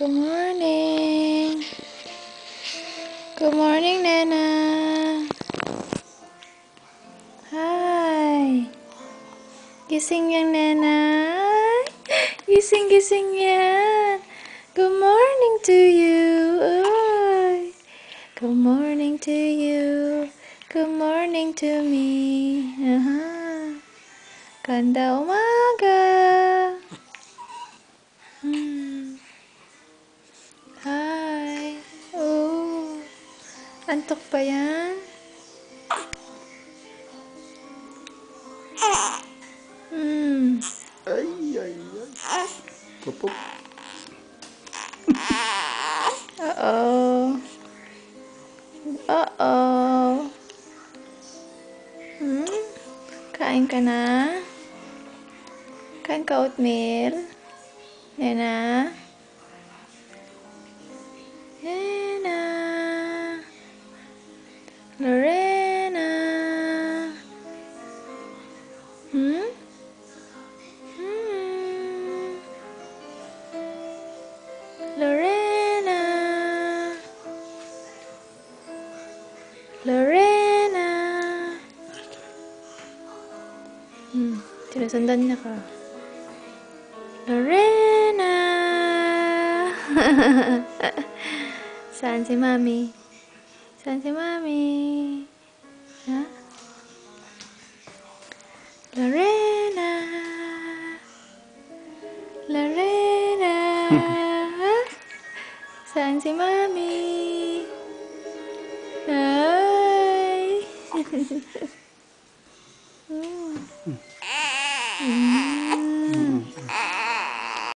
Good morning. Good morning, Nana. Hi. Gising yang Nana. Gising-gising yan. Good morning to you. Good morning to you. Good morning to me. Uh-huh. Aha. Ganda umaga. Oh Antok pa yan? Hmm. Ay, ay, ay. Pupuk. Uh-oh. Uh-oh. Hmm? Kain ka na? Kain ka oatmeal? Nena? Nena? Lorena? Hmm? Hmm? Lorena? Lorena? Hmm, sinusundan niya ka. Lorena! Saan si Mami? Sante Mami. Huh? Lorena. Lorena. Sante Mami. Hi. mm.